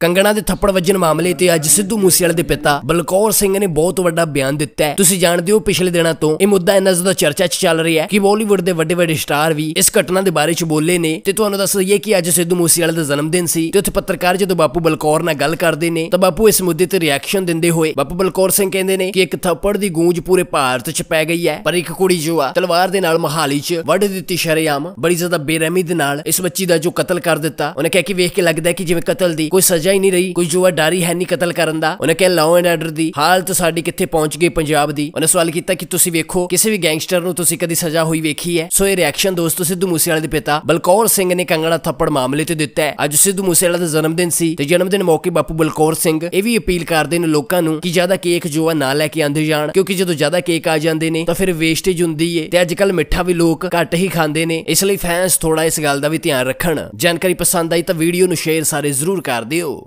ਕੰਗਣਾ ਦੇ ਥੱਪੜ ਵੱਜਣ ਮਾਮਲੇ ਤੇ ਅੱਜ ਸਿੱਧੂ ਮੂਸੇਵਾਲੇ ਦੇ ਪਿਤਾ ਬਲਕੌਰ ਸਿੰਘ ਨੇ ਬਹੁਤ ਵੱਡਾ ਬਿਆਨ ਦਿੱਤਾ ਹੈ। ਤੁਸੀਂ ਜਾਣਦੇ ਹੋ ਪਿਛਲੇ ਦਿਨਾਂ ਤੋਂ ਇਹ ਮੁੱਦਾ ਇੰਨਾ ਜ਼ਿਆਦਾ ਚਰਚਾ 'ਚ ਚੱਲ ਰਿਹਾ ਹੈ ਕਿ ਬਾਲੀਵੁੱਡ ਦੇ ਵੱਡੇ ਵੱਡੇ ਸਟਾਰ ਵੀ ਇਸ ਘਟਨਾ ਦੇ ਬਾਰੇ 'ਚ ਬੋਲੇ ਨੇ ਤੇ ਤੁਹਾਨੂੰ ਦੱਸ ਦਈਏ ਕਿ ਅੱਜ ਸਿੱਧੂ ਮੂਸੇਵਾਲੇ ਦਾ ਜਨਮ ਦਿਨ ਸੀ ਤੇ ਉੱਥੇ ਪੱਤਰਕਾਰ ਜਦੋਂ ਬਾਪੂ ਬਲਕੌਰ ਨਾਲ ਗੱਲ ਕਰਦੇ ਨੇ ਤਾਂ ਬਾਪੂ ਇਸ ਮੁੱਦੇ ਤੇ ਰਿਐਕਸ਼ਨ ਦਿੰਦੇ ਹੋਏ ਬਾਪੂ ਬਲਕੌਰ ਸਿੰਘ ਕਹਿੰਦੇ ਨੇ ਕਿ ਇੱਕ ਥੱਪੜ ਦੀ ਗੂੰਜ ਪੂਰੇ ਭਾਰਤ 'ਚ ਪੈ ਗਈ ਹੈ ਪਰ ਇੱਕ ਕੁੜੀ ਜੋ ਆ ਤਲਵਾਰ ਦੇ ਨਾਲ ਮਹਾਲੀ 'ਚ ਵੱਢ ਦਿੱਤੀ ਸ਼ਰੇਆਮ ਬੜੀ ਜ਼ਿਆਦਾ ਬੇਰਹਿਮੀ ਦੇ ਨਾਲ ਇਸ ਬੱਚੀ ਦਾ ਜੋ ਕਤਲ ਕਰ ਦਿੱਤਾ, ਉਹਨੇ ਕਹਿ ਕੇ ਵੇਖ ਕੇ ਲੱਗਦਾ ਕਿ ਜਿਵੇਂ ਕਤਲ ਦੀ ਕੋਈ ਸਜ਼ਾ ਹੀ ਨਹੀਂ ਰਹੀ। ਕੋਈ ਜੋ ਆ ਹੈ ਨਹੀਂ ਕਤਲ ਕਰਨ ਦਾ। ਉਹਨੇ ਕਿਹਾ ਲਾਅ ਐਂਡ ਆਰਡਰ ਦੀ ਹਾਲਤ ਸਾਡੀ ਕਿੱਥੇ ਪਹੁੰਚ ਗਈ ਪੰਜਾਬ ਦੀ? ਉਹਨੇ ਸਵਾਲ ਕੀਤਾ ਕਿ, ਤੁਸੀਂ ਵੇਖੋ, ਕਿਸੇ ਵੀ ਗੈਂਗਸਟਰ ਨੂੰ ਤੁਸੀਂ ਕਦੀ ਸਜ਼ਾ ਹੋਈ ਵੇਖੀ ਹੈ? ਸੋ ਇਹ ਰਿਐਕਸ਼ਨ ਦੋਸਤੋ ਸਿੱਧੂ ਮੂਸੇਵਾਲੇ ਦੇ ਪਿਤਾ ਬਲਕੌਰ ਸਿੰਘ ਨੇ ਕੰਗਣਾ ਥੱਪੜ ਮਾਮਲੇ ਤੇ ਦਿੱਤਾ ਹੈ। ਅੱਜ ਸਿੱਧੂ ਮੂਸੇਵਾਲੇ ਦਾ ਜਨਮ ਦਿਨ ਸੀ ਤੇ ਜਨਮ ਦਿਨ ਮੌਕੇ ਬਾਪੂ ਬਲਕੌਰ ਸਿੰਘ ਇਹ ਵੀ ਅਪੀਲ ਕਰਦੇ ਨੇ ਲੋਕਾਂ ਨੂੰ ਕਿ ਜ਼ਿਆਦਾ ਕੇਕ ਜੋ ਆ ਨਾ ਲੈ ਕੇ ਆਂਦੇ ਜਾਣ, ਕਿਉਂਕਿ ਜਦੋਂ ਜ਼ਿਆਦਾ ਕੇਕ ਆ ਜਾਂਦੇ ਨੇ ਤਾਂ ਫਿਰ ਵੇਸਟੇਜ ਹੁੰਦੀ ਏ ਤੇ ਅੱਜ ਕੱਲ ਮਿੱਠਾ ਵੀ ਲੋਕ ਘੱਟ ਹੀ ਖਾਂਦੇ ਨੇ। ਇਸ ਲਈ ਫੈਨਸ ਥੋੜਾ ਇਸ ਗੱਲ ਦਾ ਵੀ ਧਿਆਨ ਰੱਖਣ। ਜਾਣਕਾਰੀ ਪਸੰਦ ਆਈ ਤਾਂ ਵੀਡੀਓ ਨੂੰ ਸ਼ੇਅਰ ਸਾਰੇ ਜ਼ਰੂਰ ਕਰ ਦਿਓ।